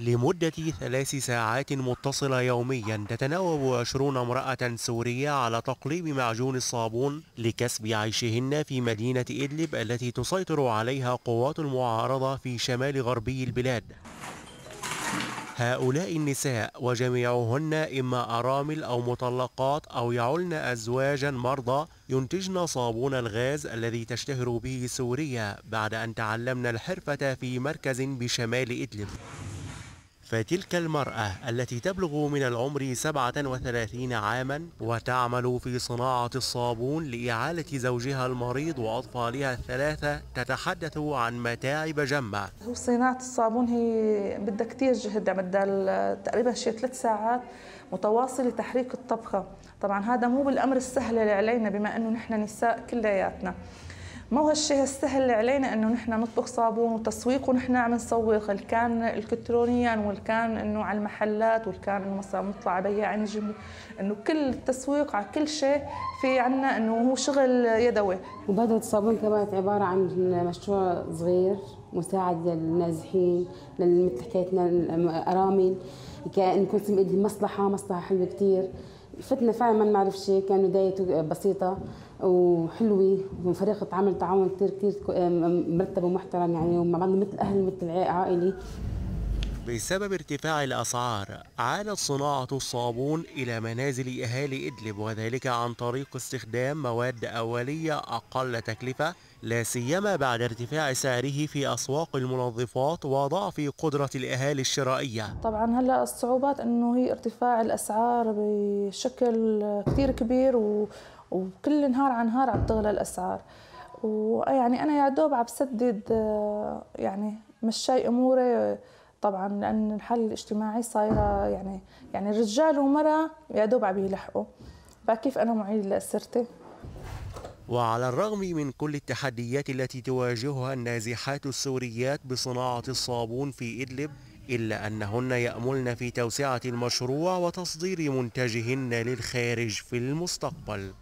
لمدة ثلاث ساعات متصلة يوميا تتناوب عشرون امرأة سورية على تقليب معجون الصابون لكسب عيشهن في مدينة إدلب التي تسيطر عليها قوات المعارضة في شمال غربي البلاد. هؤلاء النساء وجميعهن إما أرامل أو مطلقات أو يعلن أزواجا مرضى ينتجن صابون الغاز الذي تشتهر به سوريا بعد أن تعلمن الحرفة في مركز بشمال إدلب. فتلك المرأة التي تبلغ من العمر 37 عاما وتعمل في صناعة الصابون لإعالة زوجها المريض وأطفالها الثلاثة تتحدث عن متاعب جمة. هو صناعة الصابون هي بدها كثير جهد بدها تقريبا شي ثلاث ساعات متواصلة لتحريك الطبخة. طبعا هذا مو بالأمر السهل علينا بما أنه نحن نساء كلياتنا. ما هو الشيء السهل علينا؟ إنه نحن نطبخ صابون وتسويق ونحن عم نسوق. اللي كان الكترونيا واللي كان إنه على المحلات واللي كان إنه مثلا نطلع بياعين الجمله إنه كل التسويق على كل شيء في عنا إنه هو شغل يدوي. مبادرة الصابون كانت عبارة عن مشروع صغير مساعد للنازحين مثل حكايتنا الأرامل كان نكون مصلحة مصلحة حلوة كثير فتنا فعلا ما نعرف شيء كان بدايته بسيطة وحلوة وفريق عمل تعاون كثير كثير مرتب ومحترم يعني ومع بعض مثل أهل مثل عائلي بسبب ارتفاع الأسعار عادت صناعة الصابون إلى منازل أهالي إدلب وذلك عن طريق استخدام مواد أولية أقل تكلفة لا سيما بعد ارتفاع سعره في أسواق المنظفات وضعف قدرة الأهالي الشرائية. طبعا هلأ الصعوبات أنه هي ارتفاع الأسعار بشكل كثير كبير و... وكل نهار عن نهار عم تغلى الأسعار. ويعني أنا يا دوب عم بسدد يعني مشاي أموري طبعا لأن الحل الاجتماعي صايرة يعني يعني الرجال ومرأة يا دوب عم يلحقوا. فكيف أنا معيد لأسرتي؟ وعلى الرغم من كل التحديات التي تواجهها النازحات السوريات بصناعة الصابون في إدلب إلا أنهن يأملن في توسعة المشروع وتصدير منتجهن للخارج في المستقبل.